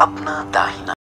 अपना दाहिना